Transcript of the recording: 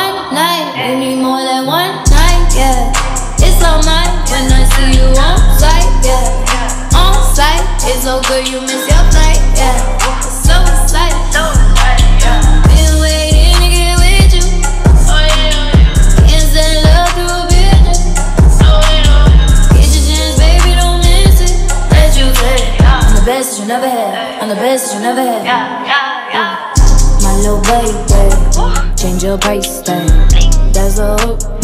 night. We need more than one night, yeah. It's all mine when I see you on sight, yeah. On sight, it's so good you miss your flight, yeah. So excited. Been waiting to get with you. Oh, Can't send love through a picture. Get oh, your chance, baby, don't miss it. Let you. I'm the best that you never had. I'm the best that you never had. Yeah, yeah, yeah. My little baby, change your price tag. That's a upgrade.